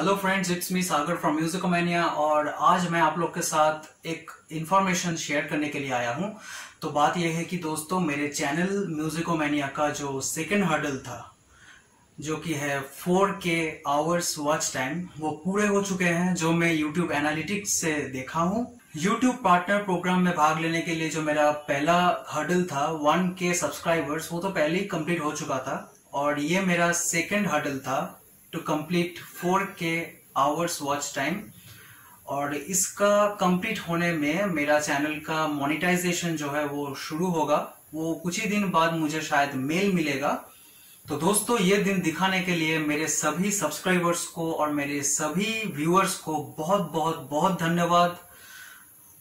Hello friends it's me Sagar from Musicomania और आज मैं आप लोग के साथ एक इन्फॉर्मेशन शेयर करने के लिए आया हूँ। तो बात यह है कि दोस्तों, मेरे चैनल म्यूजिकोमेनिया का जो सेकंड हर्डल था, जो कि है 4K आवर्स वॉच टाइम वो पूरे हो चुके हैं, जो मैं YouTube एनालिटिक्स से देखा हूँ। YouTube पार्टनर प्रोग्राम में भाग लेने के लिए जो मेरा पहला हर्डल था 1K सब्सक्राइबर्स वो तो पहले ही कंप्लीट हो चुका था। और ये मेरा सेकंड हर्डल था to complete 4K hours watch time और इसका कंप्लीट होने में मेरा चैनल का मोनिटाइजेशन जो है वो शुरू होगा। वो कुछ ही दिन बाद मुझे शायद मेल मिलेगा। तो दोस्तों, ये दिन दिखाने के लिए मेरे सभी सब्सक्राइबर्स को और मेरे सभी व्यूअर्स को बहुत बहुत बहुत धन्यवाद।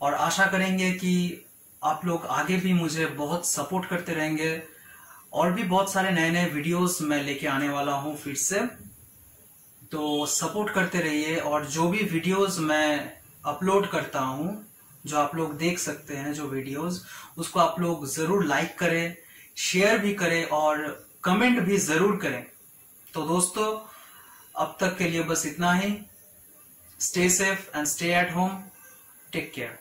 और आशा करेंगे कि आप लोग आगे भी मुझे बहुत सपोर्ट करते रहेंगे। और भी बहुत सारे नए नए वीडियोस मैं लेके आने वाला हूँ फिर से। तो सपोर्ट करते रहिए और जो भी वीडियोस मैं अपलोड करता हूँ, जो आप लोग देख सकते हैं, जो वीडियोस उसको आप लोग ज़रूर लाइक करें शेयर भी करें और कमेंट भी ज़रूर करें। तो दोस्तों, अब तक के लिए बस इतना ही। Stay safe and stay at home take care